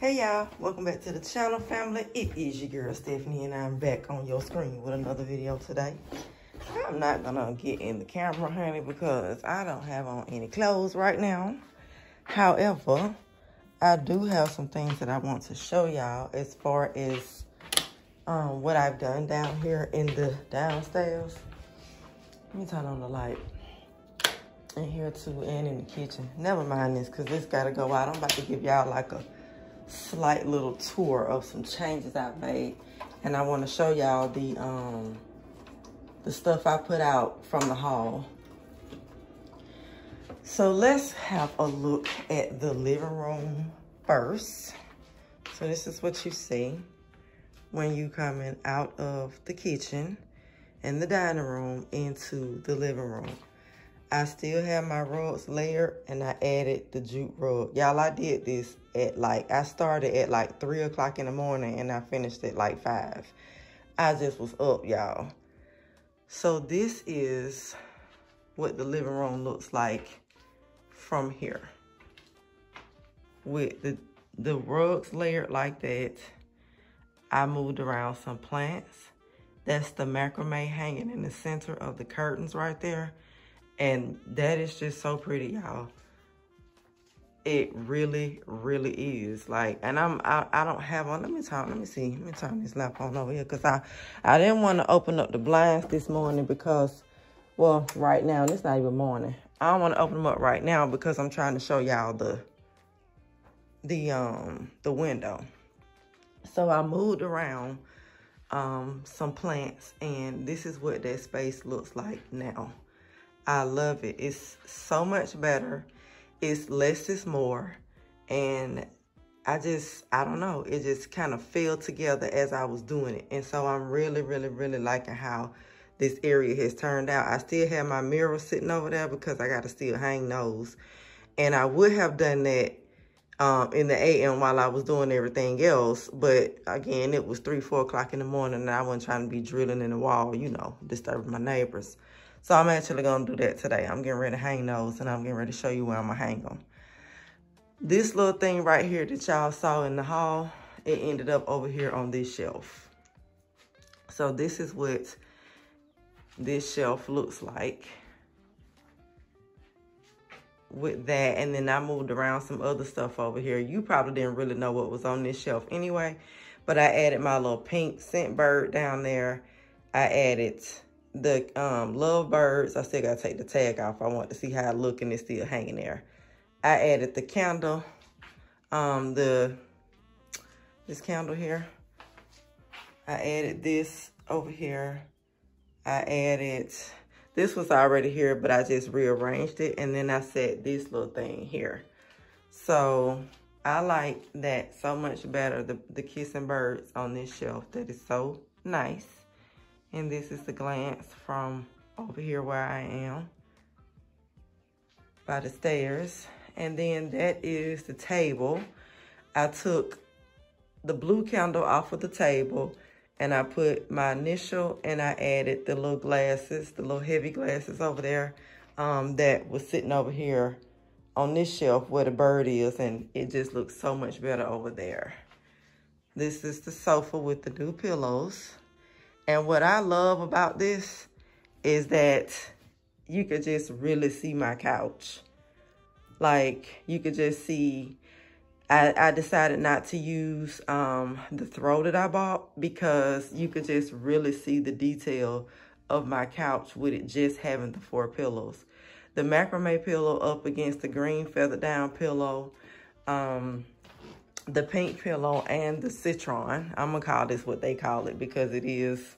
Hey y'all, welcome back to the channel family. It is your girl Stephanie and I'm back on your screen with another video today. I'm not gonna get in the camera, honey, because I don't have on any clothes right now. However, I do have some things that I want to show y'all as far as um, what I've done down here in the downstairs. Let me turn on the light. In here too and in the kitchen. Never mind this because this gotta go out. I'm about to give y'all like a slight little tour of some changes I've made. And I want to show y'all the um the stuff I put out from the haul. So let's have a look at the living room first. So this is what you see when you coming out of the kitchen and the dining room into the living room. I still have my rugs layered and I added the jute rug. Y'all, I did this at like, I started at like 3 o'clock in the morning and I finished at like 5. I just was up, y'all. So this is what the living room looks like from here. With the, the rugs layered like that, I moved around some plants. That's the macrame hanging in the center of the curtains right there. And that is just so pretty, y'all. It really, really is. Like, and I'm, I, I don't have on, let me turn, let me see. Let me turn this lamp on over here. Cause I, I didn't want to open up the blinds this morning because, well, right now, and it's not even morning. I don't want to open them up right now because I'm trying to show y'all the, the, um, the window. So I moved around um, some plants and this is what that space looks like now. I love it. It's so much better. It's less is more. And I just, I don't know, it just kind of fell together as I was doing it. And so I'm really, really, really liking how this area has turned out. I still have my mirror sitting over there because I got to still hang those. And I would have done that um, in the AM while I was doing everything else. But again, it was 3, 4 o'clock in the morning and I wasn't trying to be drilling in the wall, you know, disturbing my neighbors. So I'm actually going to do that today. I'm getting ready to hang those and I'm getting ready to show you where I'm going to hang them. This little thing right here that y'all saw in the hall, it ended up over here on this shelf. So this is what this shelf looks like with that. And then I moved around some other stuff over here. You probably didn't really know what was on this shelf anyway. But I added my little pink scent bird down there. I added the um, love birds. I still got to take the tag off. I want to see how it look and it's still hanging there. I added the candle. Um, the this candle here. I added this over here. I added this was already here, but I just rearranged it. And then I set this little thing here. So I like that so much better, the, the kissing birds on this shelf. That is so nice. And this is the glance from over here where I am by the stairs. And then that is the table. I took the blue candle off of the table and I put my initial and I added the little glasses, the little heavy glasses over there um, that was sitting over here on this shelf where the bird is and it just looks so much better over there. This is the sofa with the new pillows. And what I love about this is that you could just really see my couch. Like you could just see I, I decided not to use um, the throw that I bought because you could just really see the detail of my couch with it just having the four pillows. The macrame pillow up against the green feather down pillow, um, the pink pillow, and the citron. I'm going to call this what they call it because it is,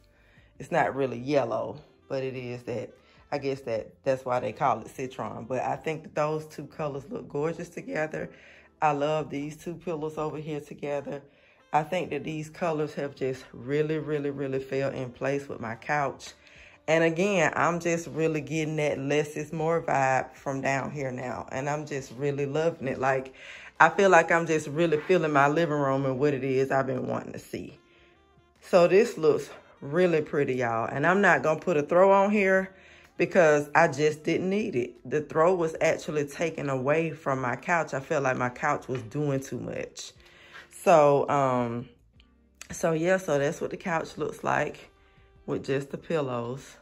it's not really yellow, but it is that, I guess that that's why they call it citron. But I think those two colors look gorgeous together. I love these two pillows over here together. I think that these colors have just really, really, really fell in place with my couch. And again, I'm just really getting that less is more vibe from down here now. And I'm just really loving it. Like, I feel like I'm just really feeling my living room and what it is I've been wanting to see. So this looks really pretty, y'all. And I'm not going to put a throw on here because I just didn't need it. The throw was actually taken away from my couch. I felt like my couch was doing too much. So, um, so yeah, so that's what the couch looks like with just the pillows.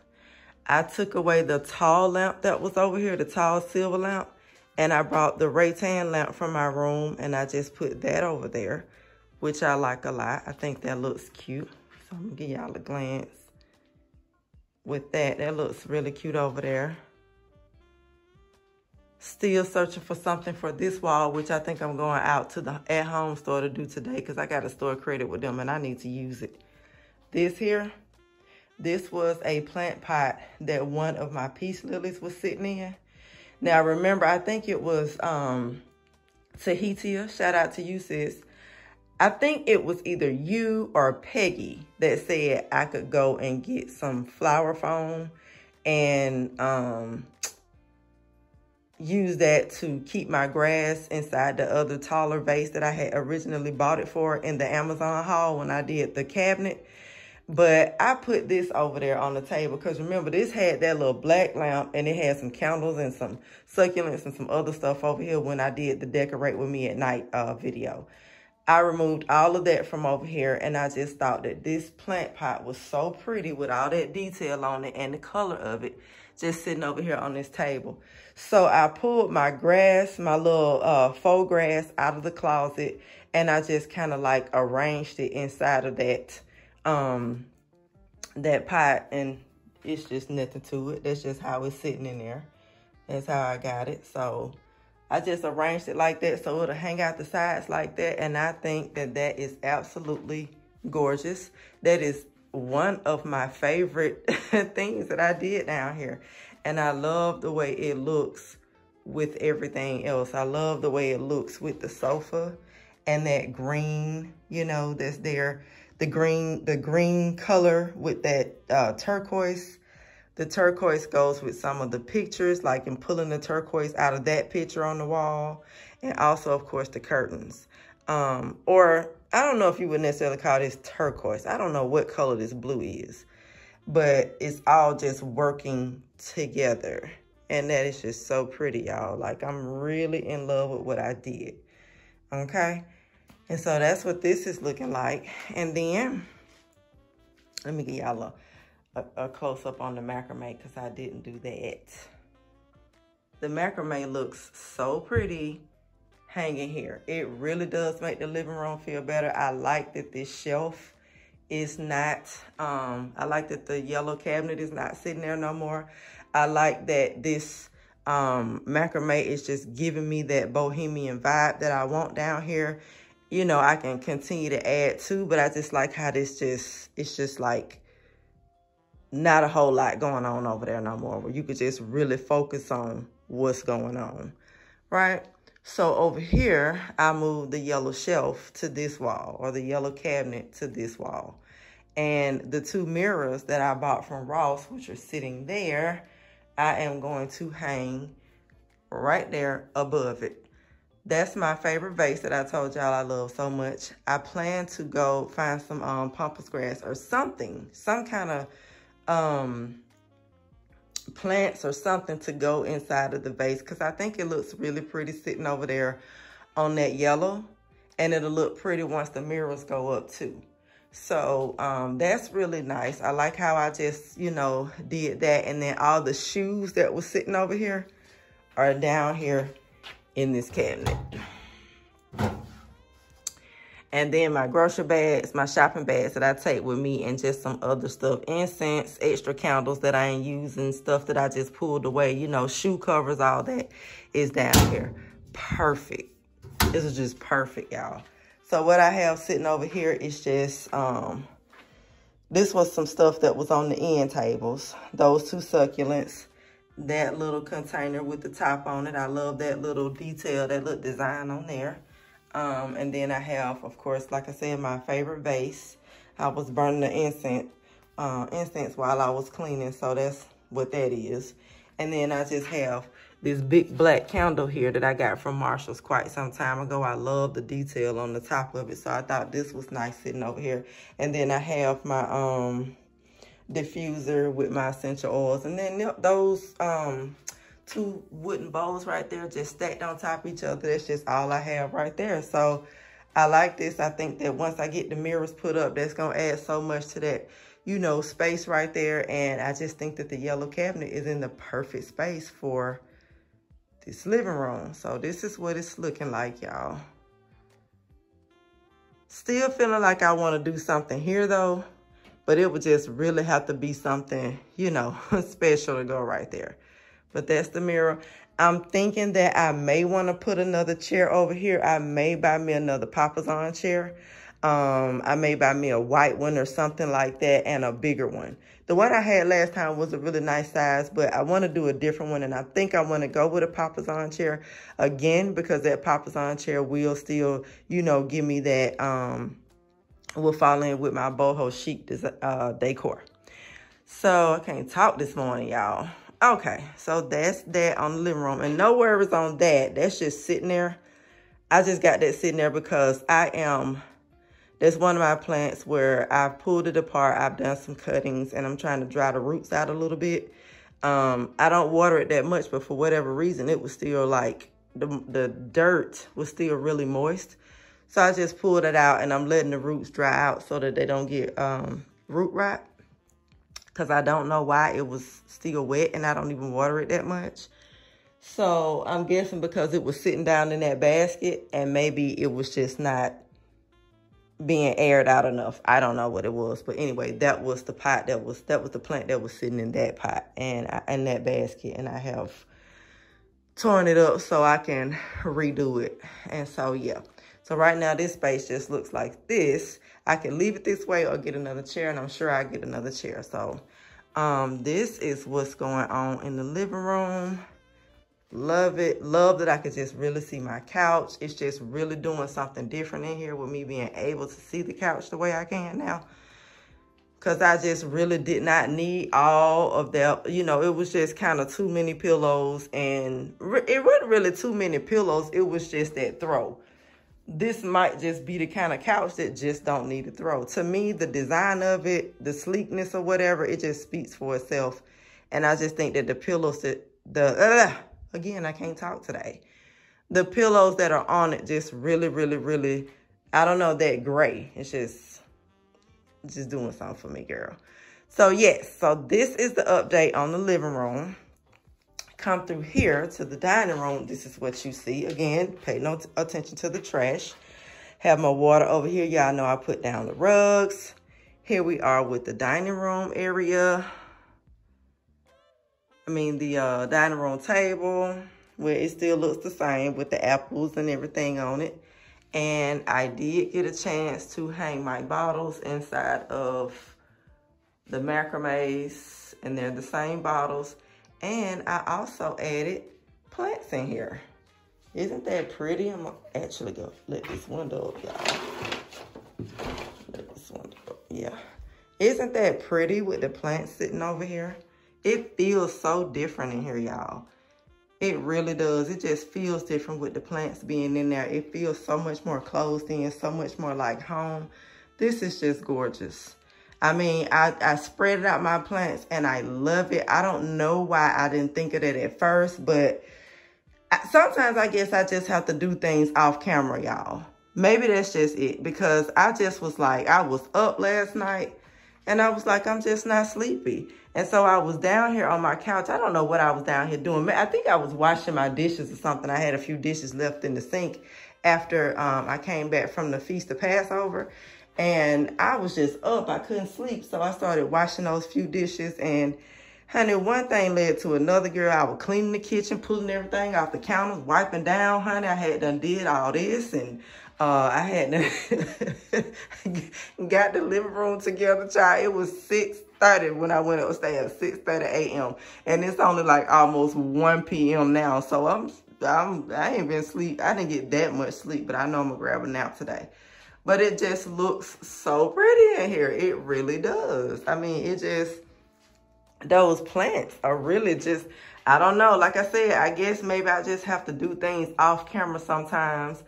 I took away the tall lamp that was over here, the tall silver lamp, and I brought the rattan lamp from my room and I just put that over there, which I like a lot. I think that looks cute. So I'm gonna give y'all a glance with that. That looks really cute over there. Still searching for something for this wall, which I think I'm going out to the at-home store to do today because I got a store credit with them and I need to use it. This here, this was a plant pot that one of my peace lilies was sitting in. Now, remember, I think it was um, Tahitia. Shout out to you, sis. I think it was either you or Peggy that said I could go and get some flower foam and um, use that to keep my grass inside the other taller vase that I had originally bought it for in the Amazon haul when I did the cabinet. But I put this over there on the table because remember, this had that little black lamp and it had some candles and some succulents and some other stuff over here when I did the Decorate With Me at Night uh, video. I removed all of that from over here and I just thought that this plant pot was so pretty with all that detail on it and the color of it just sitting over here on this table. So I pulled my grass, my little uh, faux grass out of the closet and I just kind of like arranged it inside of that um, that pot and it's just nothing to it. That's just how it's sitting in there. That's how I got it. So I just arranged it like that so it'll hang out the sides like that. And I think that that is absolutely gorgeous. That is one of my favorite things that I did down here. And I love the way it looks with everything else. I love the way it looks with the sofa and that green, you know, that's there the green, the green color with that uh, turquoise. The turquoise goes with some of the pictures, like in pulling the turquoise out of that picture on the wall. And also, of course, the curtains. Um, or I don't know if you would necessarily call this turquoise. I don't know what color this blue is. But it's all just working together. And that is just so pretty, y'all. Like, I'm really in love with what I did. Okay? And so that's what this is looking like. And then, let me get y'all a, a, a close-up on the macrame because I didn't do that. The macrame looks so pretty hanging here. It really does make the living room feel better. I like that this shelf is not, um, I like that the yellow cabinet is not sitting there no more. I like that this um, macrame is just giving me that bohemian vibe that I want down here you know, I can continue to add to, but I just like how this just, it's just like not a whole lot going on over there no more, where you could just really focus on what's going on, right? So over here, I moved the yellow shelf to this wall or the yellow cabinet to this wall. And the two mirrors that I bought from Ross, which are sitting there, I am going to hang right there above it that's my favorite vase that I told y'all I love so much. I plan to go find some um, pampas grass or something, some kind of um, plants or something to go inside of the vase because I think it looks really pretty sitting over there on that yellow. And it'll look pretty once the mirrors go up too. So um, that's really nice. I like how I just, you know, did that. And then all the shoes that was sitting over here are down here in this cabinet. And then my grocery bags, my shopping bags that I take with me and just some other stuff. Incense, extra candles that I ain't using, stuff that I just pulled away. You know, shoe covers, all that is down here. Perfect. This is just perfect, y'all. So what I have sitting over here is just, um, this was some stuff that was on the end tables. Those two succulents that little container with the top on it. I love that little detail, that little design on there. Um, and then I have, of course, like I said, my favorite vase. I was burning the incense, uh, incense while I was cleaning, so that's what that is. And then I just have this big black candle here that I got from Marshall's quite some time ago. I love the detail on the top of it, so I thought this was nice sitting over here. And then I have my um diffuser with my essential oils. And then those um, two wooden bowls right there just stacked on top of each other. That's just all I have right there. So I like this. I think that once I get the mirrors put up, that's going to add so much to that, you know, space right there. And I just think that the yellow cabinet is in the perfect space for this living room. So this is what it's looking like, y'all. Still feeling like I want to do something here, though. But it would just really have to be something, you know, special to go right there. But that's the mirror. I'm thinking that I may want to put another chair over here. I may buy me another Papasan chair. Um, I may buy me a white one or something like that and a bigger one. The one I had last time was a really nice size, but I want to do a different one. And I think I want to go with a Papasan chair again because that Papasan chair will still, you know, give me that, um, will fall in with my boho chic uh, decor. So I can't talk this morning, y'all. Okay, so that's that on the living room. And no worries on that. That's just sitting there. I just got that sitting there because I am, that's one of my plants where I've pulled it apart. I've done some cuttings and I'm trying to dry the roots out a little bit. Um, I don't water it that much, but for whatever reason, it was still like, the, the dirt was still really moist. So I just pulled it out and I'm letting the roots dry out so that they don't get um, root rot because I don't know why it was still wet and I don't even water it that much. So I'm guessing because it was sitting down in that basket and maybe it was just not being aired out enough. I don't know what it was, but anyway, that was the pot that was that was the plant that was sitting in that pot and I, in that basket, and I have torn it up so I can redo it. And so yeah, so right now this space just looks like this. I can leave it this way or get another chair, and I'm sure I get another chair. So um, this is what's going on in the living room. Love it. Love that I could just really see my couch. It's just really doing something different in here with me being able to see the couch the way I can now. Because I just really did not need all of that. You know, it was just kind of too many pillows. And it wasn't really too many pillows. It was just that throw this might just be the kind of couch that just don't need to throw. To me, the design of it, the sleekness or whatever, it just speaks for itself. And I just think that the pillows that, the, uh, again, I can't talk today. The pillows that are on it just really, really, really, I don't know, that gray. It's just, just doing something for me, girl. So yes, so this is the update on the living room come through here to the dining room, this is what you see. Again, pay no attention to the trash. Have my water over here. Y'all know I put down the rugs. Here we are with the dining room area. I mean, the uh, dining room table, where it still looks the same with the apples and everything on it. And I did get a chance to hang my bottles inside of the macrames, and they're the same bottles. And I also added plants in here. Isn't that pretty? I'm actually gonna let this window up, y'all. Let this window up, yeah. Isn't that pretty with the plants sitting over here? It feels so different in here, y'all. It really does. It just feels different with the plants being in there. It feels so much more closed in, so much more like home. This is just gorgeous. I mean, I, I spread out my plants and I love it. I don't know why I didn't think of it at first, but sometimes I guess I just have to do things off camera, y'all. Maybe that's just it because I just was like, I was up last night and I was like, I'm just not sleepy. And so I was down here on my couch. I don't know what I was down here doing. I think I was washing my dishes or something. I had a few dishes left in the sink after um, I came back from the Feast of Passover. And I was just up. I couldn't sleep. So I started washing those few dishes. And honey, one thing led to another girl. I was cleaning the kitchen, pulling everything off the counters, wiping down, honey. I had done did all this. And uh, I had got the living room together, child. It was 6.30 when I went upstairs, 6.30 a.m. And it's only like almost 1 p.m. now. So I'm, I'm, I ain't been sleep. I didn't get that much sleep, but I know I'm to grab a nap today. But it just looks so pretty in here. It really does. I mean, it just, those plants are really just, I don't know. Like I said, I guess maybe I just have to do things off camera sometimes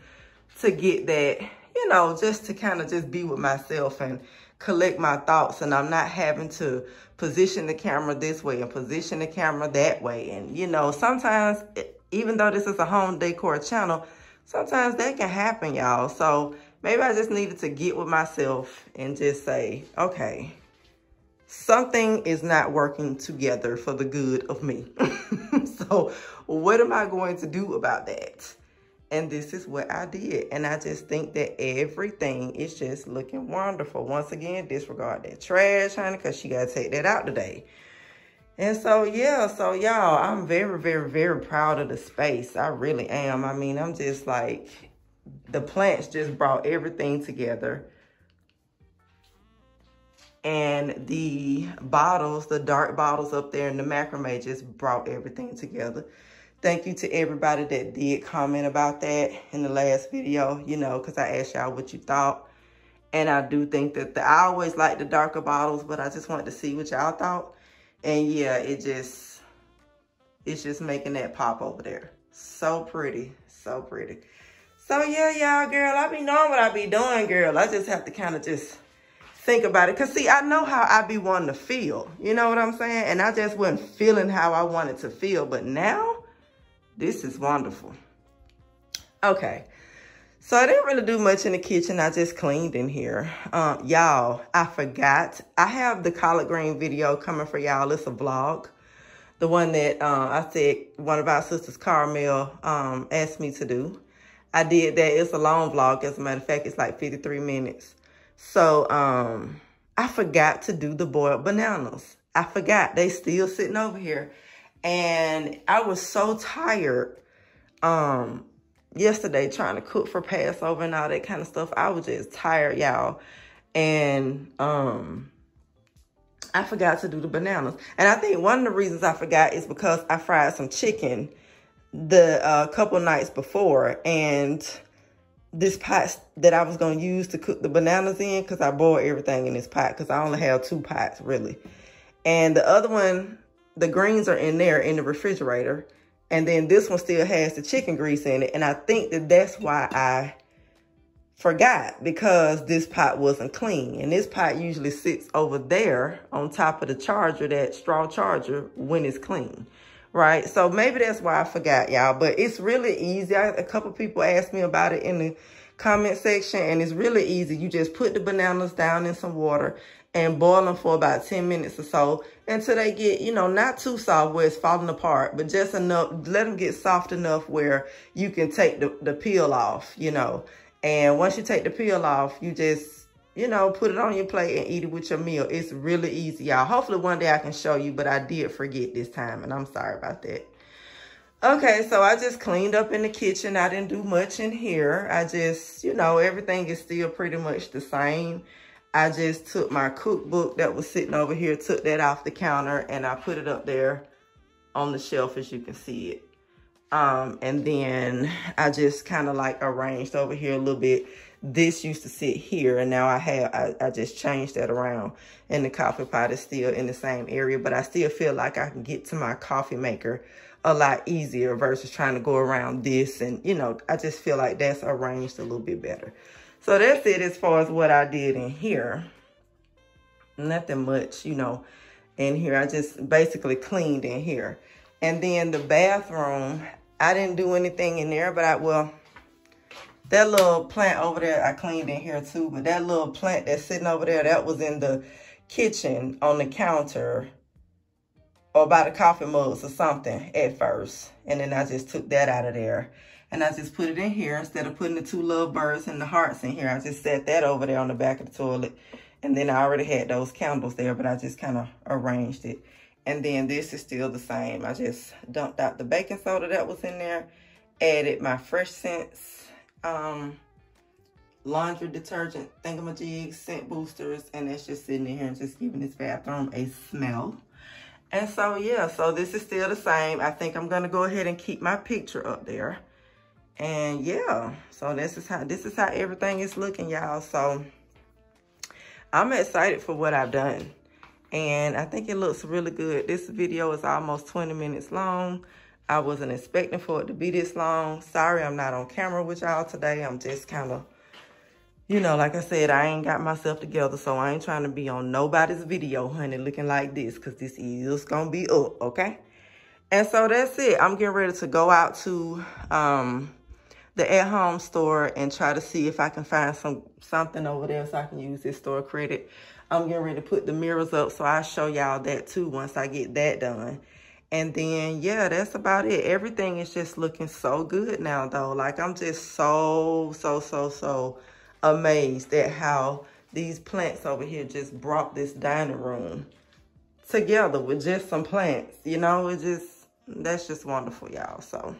to get that, you know, just to kind of just be with myself and collect my thoughts. And I'm not having to position the camera this way and position the camera that way. And, you know, sometimes, even though this is a home decor channel, sometimes that can happen, y'all. So maybe I just needed to get with myself and just say, okay, something is not working together for the good of me. so what am I going to do about that? And this is what I did. And I just think that everything is just looking wonderful. Once again, disregard that trash, honey, because she got to take that out today. And so, yeah, so y'all, I'm very, very, very proud of the space. I really am. I mean, I'm just like, the plants just brought everything together. And the bottles, the dark bottles up there in the macrame just brought everything together. Thank you to everybody that did comment about that in the last video, you know, because I asked y'all what you thought. And I do think that the, I always like the darker bottles, but I just wanted to see what y'all thought. And yeah, it just, it's just making that pop over there. So pretty, so pretty. So yeah, y'all, girl, I be knowing what I be doing, girl. I just have to kind of just think about it. Because see, I know how I be wanting to feel. You know what I'm saying? And I just wasn't feeling how I wanted to feel. But now, this is wonderful. Okay. So I didn't really do much in the kitchen. I just cleaned in here. Uh, y'all, I forgot. I have the collard green video coming for y'all. It's a vlog. The one that uh, I said one of our sisters, Carmel, um, asked me to do. I did that. It's a long vlog. As a matter of fact, it's like 53 minutes. So um, I forgot to do the boiled bananas. I forgot. They still sitting over here. And I was so tired um, yesterday trying to cook for Passover and all that kind of stuff. I was just tired, y'all. And um, I forgot to do the bananas. And I think one of the reasons I forgot is because I fried some chicken the uh, couple nights before. And this pot that I was going to use to cook the bananas in, because I boiled everything in this pot, because I only have two pots, really. And the other one the greens are in there in the refrigerator. And then this one still has the chicken grease in it. And I think that that's why I forgot because this pot wasn't clean. And this pot usually sits over there on top of the charger, that straw charger, when it's clean. Right? So maybe that's why I forgot, y'all. But it's really easy. I, a couple people asked me about it in the comment section. And it's really easy. You just put the bananas down in some water and boil them for about 10 minutes or so until they get, you know, not too soft where it's falling apart, but just enough, let them get soft enough where you can take the, the peel off, you know. And once you take the peel off, you just, you know, put it on your plate and eat it with your meal. It's really easy, y'all. Hopefully one day I can show you, but I did forget this time, and I'm sorry about that. Okay, so I just cleaned up in the kitchen. I didn't do much in here. I just, you know, everything is still pretty much the same. I just took my cookbook that was sitting over here, took that off the counter, and I put it up there on the shelf as you can see it. Um, and then I just kind of like arranged over here a little bit. This used to sit here, and now I have, I, I just changed that around. And the coffee pot is still in the same area, but I still feel like I can get to my coffee maker a lot easier versus trying to go around this. And, you know, I just feel like that's arranged a little bit better. So that's it as far as what I did in here. Nothing much, you know, in here. I just basically cleaned in here. And then the bathroom, I didn't do anything in there, but I, well, that little plant over there, I cleaned in here too. But that little plant that's sitting over there, that was in the kitchen on the counter or by the coffee mugs or something at first. And then I just took that out of there. And I just put it in here instead of putting the two love birds and the hearts in here. I just set that over there on the back of the toilet. And then I already had those candles there, but I just kind of arranged it. And then this is still the same. I just dumped out the baking soda that was in there. Added my Fresh Scents um, laundry detergent thingamajigs, scent boosters. And that's just sitting in here and just giving this bathroom a smell. And so, yeah, so this is still the same. I think I'm to go ahead and keep my picture up there. And yeah, so this is how this is how everything is looking, y'all. So I'm excited for what I've done. And I think it looks really good. This video is almost 20 minutes long. I wasn't expecting for it to be this long. Sorry I'm not on camera with y'all today. I'm just kind of, you know, like I said, I ain't got myself together. So I ain't trying to be on nobody's video, honey, looking like this. Because this is going to be up, okay? And so that's it. I'm getting ready to go out to... um the at-home store and try to see if I can find some something over there so I can use this store credit. I'm getting ready to put the mirrors up, so I'll show y'all that too once I get that done. And then, yeah, that's about it. Everything is just looking so good now, though. Like, I'm just so, so, so, so amazed at how these plants over here just brought this dining room together with just some plants. You know, it just, that's just wonderful, y'all. So,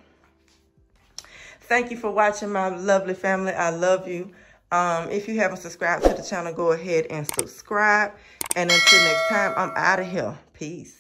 thank you for watching, my lovely family. I love you. Um, if you haven't subscribed to the channel, go ahead and subscribe. And until next time, I'm out of here. Peace.